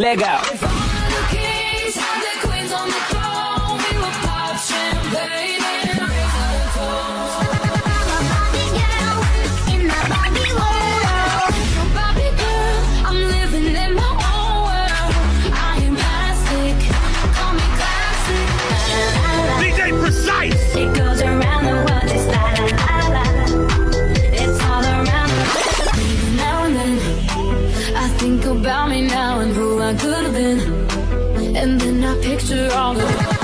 Legal. about me now and who I could have been. And then I picture all the.